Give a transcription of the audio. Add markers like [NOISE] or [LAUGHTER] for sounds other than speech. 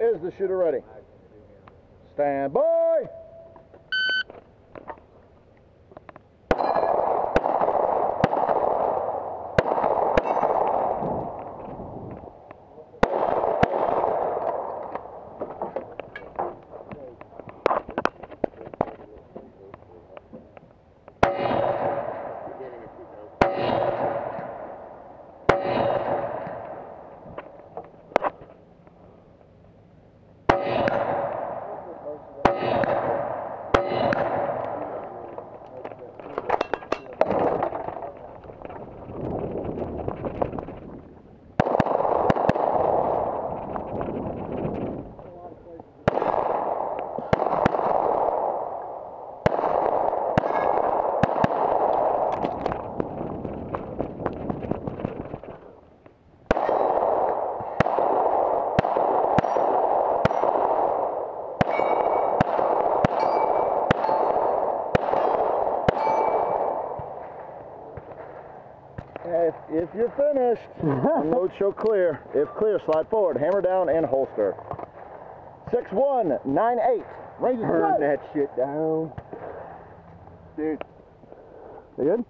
Is the shooter ready? Stand by. If, if you're finished, [LAUGHS] note show clear. If clear, slide forward, hammer down, and holster. 6198. Range is Turn that shit down. Dude. You good?